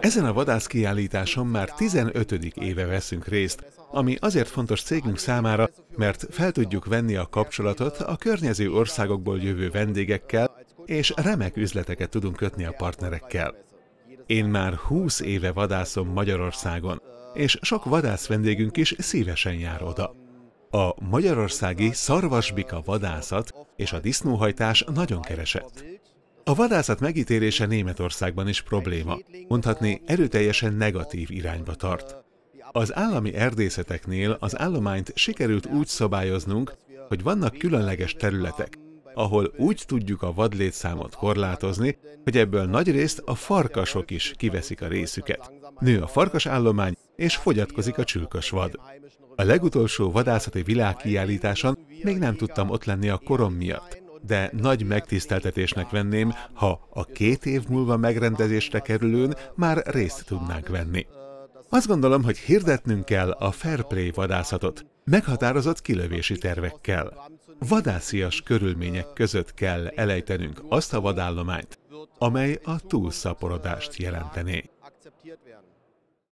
Ezen a vadászkiállításon már 15. éve veszünk részt, ami azért fontos cégünk számára, mert fel tudjuk venni a kapcsolatot a környező országokból jövő vendégekkel, és remek üzleteket tudunk kötni a partnerekkel. Én már 20 éve vadászom Magyarországon, és sok vadász vendégünk is szívesen jár oda. A magyarországi szarvasbika vadászat és a disznóhajtás nagyon keresett. A vadászat megítélése Németországban is probléma, mondhatni erőteljesen negatív irányba tart. Az állami erdészeteknél az állományt sikerült úgy szabályoznunk, hogy vannak különleges területek, ahol úgy tudjuk a vadlétszámot korlátozni, hogy ebből nagy részt a farkasok is kiveszik a részüket. Nő a farkas állomány, és fogyatkozik a csülkös vad. A legutolsó vadászati világkiállításon még nem tudtam ott lenni a korom miatt, de nagy megtiszteltetésnek venném, ha a két év múlva megrendezésre kerülőn már részt tudnánk venni. Azt gondolom, hogy hirdetnünk kell a fair play vadászatot, meghatározott kilövési tervekkel. Vadászias körülmények között kell elejtenünk azt a vadállományt, amely a túlszaporodást jelentené.